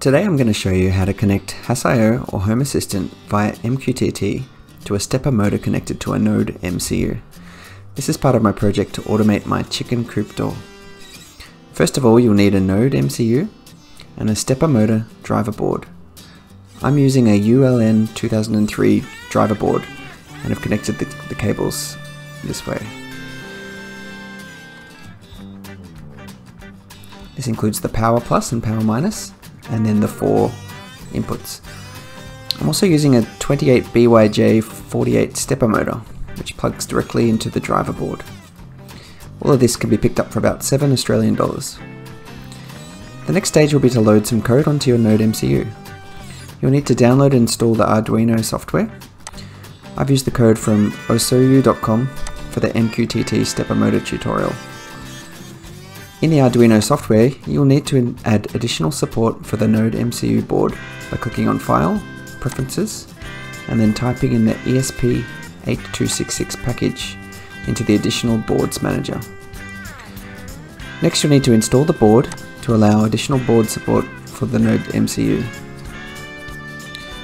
Today I'm going to show you how to connect HassIO or Home Assistant via MQTT to a stepper motor connected to a Node MCU. This is part of my project to automate my chicken coop door. First of all you'll need a Node MCU and a stepper motor driver board. I'm using a ULN 2003 driver board and have connected the, the cables this way. This includes the power plus and power minus and then the four inputs. I'm also using a 28BYJ48 stepper motor, which plugs directly into the driver board. All of this can be picked up for about 7 Australian dollars. The next stage will be to load some code onto your Node MCU. You'll need to download and install the Arduino software. I've used the code from osoyoo.com for the MQTT stepper motor tutorial. In the Arduino software, you'll need to add additional support for the Node MCU board by clicking on File, Preferences, and then typing in the ESP8266 package into the Additional Boards Manager. Next you'll need to install the board to allow additional board support for the Node MCU.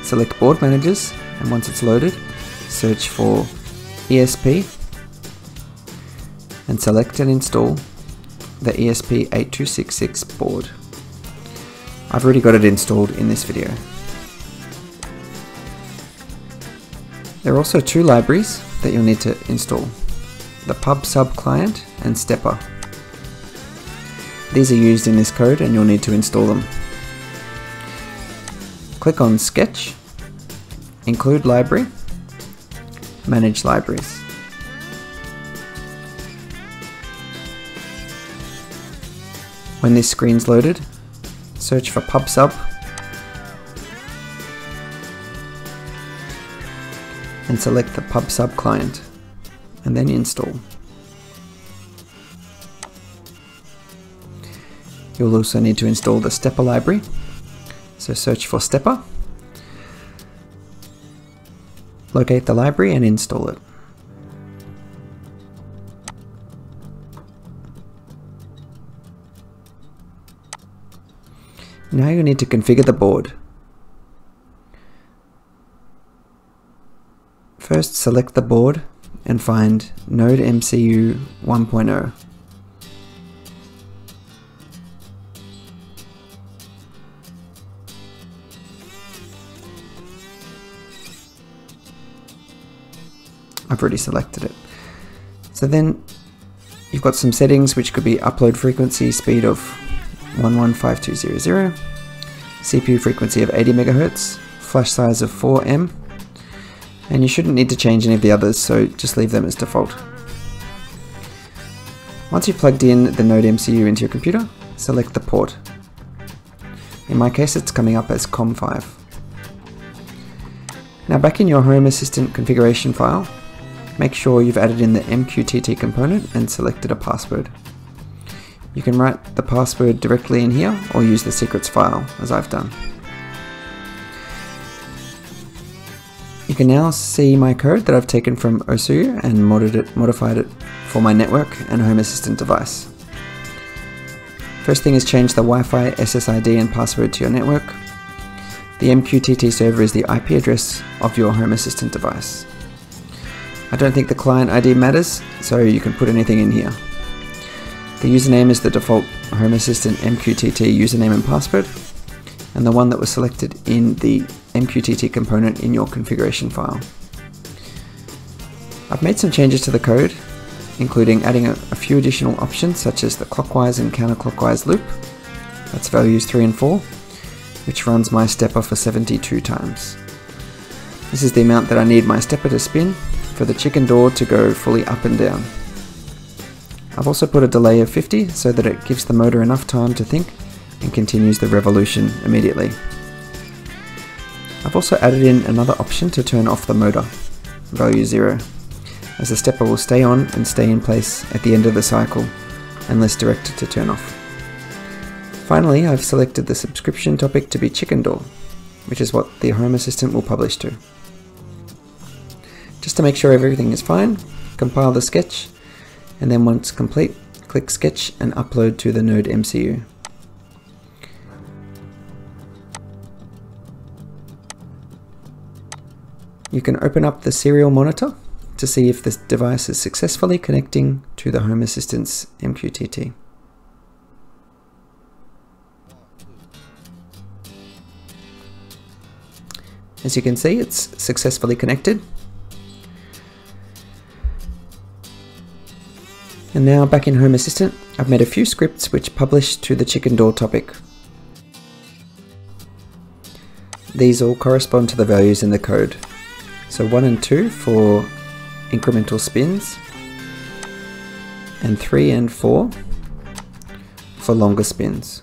Select Board Managers, and once it's loaded, search for ESP and select and install the ESP8266 board. I've already got it installed in this video. There are also two libraries that you'll need to install, the PubSub client and Stepper. These are used in this code and you'll need to install them. Click on Sketch, Include Library, Manage Libraries. When this screen's loaded, search for PubSub and select the PubSub client. And then install. You'll also need to install the Stepper library, so search for Stepper, locate the library and install it. Now you need to configure the board. First select the board and find Node MCU 1.0. I've already selected it. So then you've got some settings which could be upload frequency, speed of 115200, CPU frequency of 80 MHz, flash size of 4M, and you shouldn't need to change any of the others, so just leave them as default. Once you've plugged in the Node MCU into your computer, select the port. In my case it's coming up as COM5. Now back in your Home Assistant configuration file, make sure you've added in the MQTT component and selected a password. You can write the password directly in here or use the secrets file as I've done. You can now see my code that I've taken from Osoyoo and it, modified it for my network and Home Assistant device. First thing is change the Wi-Fi SSID and password to your network. The MQTT server is the IP address of your Home Assistant device. I don't think the client ID matters, so you can put anything in here. The username is the default Home Assistant MQTT username and password, and the one that was selected in the MQTT component in your configuration file. I've made some changes to the code, including adding a, a few additional options such as the clockwise and counterclockwise loop, that's values 3 and 4, which runs my stepper for 72 times. This is the amount that I need my stepper to spin for the chicken door to go fully up and down. I've also put a delay of 50 so that it gives the motor enough time to think and continues the revolution immediately. I've also added in another option to turn off the motor, value 0, as the stepper will stay on and stay in place at the end of the cycle unless directed to turn off. Finally, I've selected the subscription topic to be Chicken Door, which is what the Home Assistant will publish to. Just to make sure everything is fine, compile the sketch and then once complete, click Sketch and upload to the Node MCU. You can open up the serial monitor to see if this device is successfully connecting to the Home Assistant's MQTT. As you can see, it's successfully connected And now back in Home Assistant, I've made a few scripts which publish to the chicken door topic. These all correspond to the values in the code. So 1 and 2 for incremental spins, and 3 and 4 for longer spins.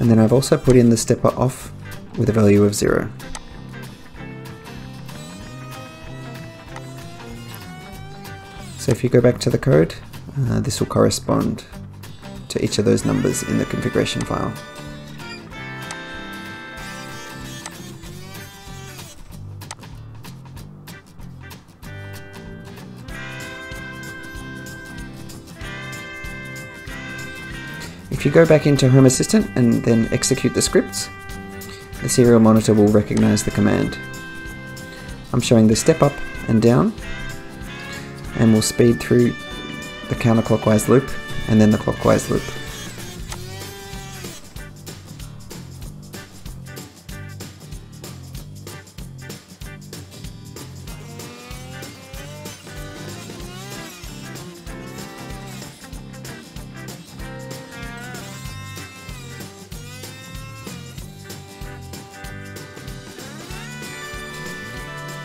And then I've also put in the stepper off with a value of 0. So if you go back to the code, uh, this will correspond to each of those numbers in the configuration file. If you go back into Home Assistant and then execute the scripts, the serial monitor will recognize the command. I'm showing the step up and down and we'll speed through the counterclockwise loop and then the clockwise loop.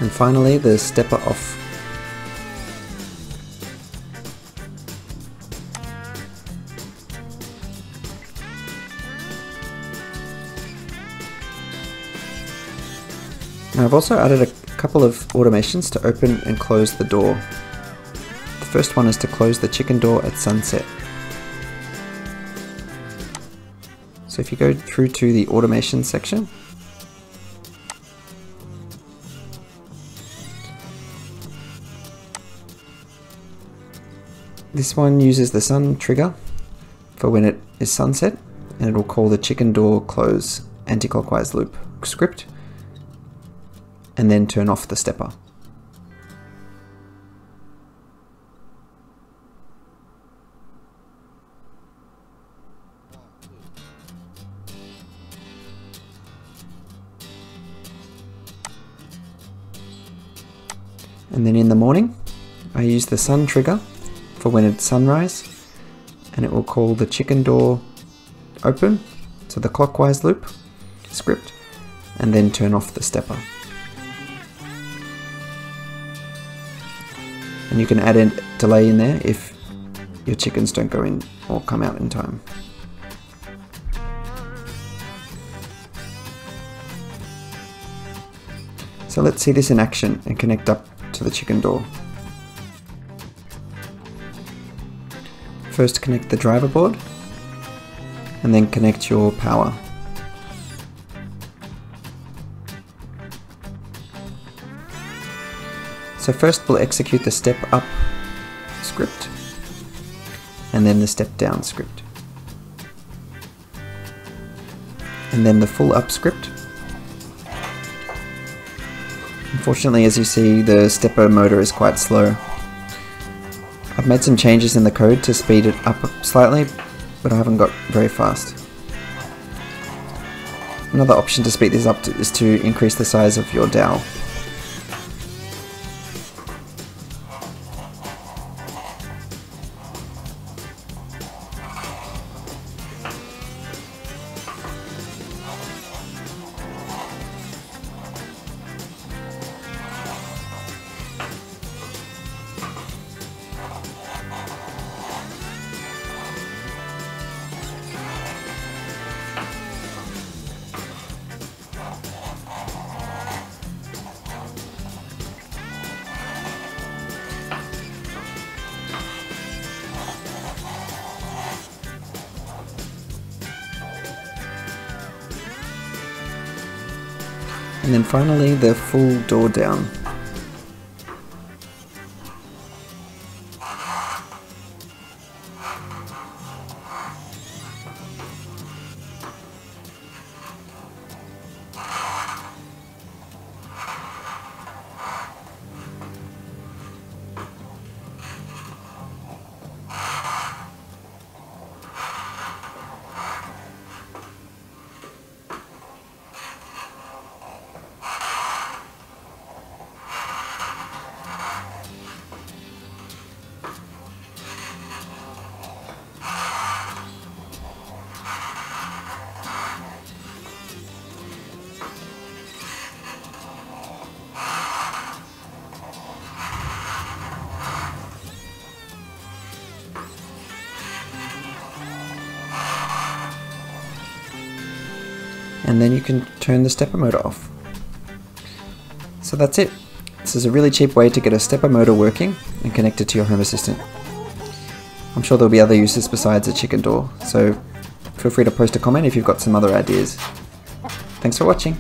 And finally the stepper off. Now I've also added a couple of automations to open and close the door. The first one is to close the chicken door at sunset. So if you go through to the automation section, This one uses the sun trigger for when it is sunset and it will call the chicken door close anti-clockwise loop script and then turn off the stepper. And then in the morning, I use the sun trigger for when it's sunrise and it will call the chicken door open to the clockwise loop script and then turn off the stepper. And you can add a delay in there if your chickens don't go in or come out in time. So let's see this in action and connect up to the chicken door. First connect the driver board and then connect your power. So first we'll execute the step up script and then the step down script. And then the full up script. Unfortunately as you see the stepper motor is quite slow I've made some changes in the code to speed it up slightly, but I haven't got very fast. Another option to speed this up to, is to increase the size of your dowel. And then finally the full door down. And then you can turn the stepper motor off. So that's it. This is a really cheap way to get a stepper motor working and connected to your Home Assistant. I'm sure there'll be other uses besides a chicken door, so feel free to post a comment if you've got some other ideas. Thanks for watching.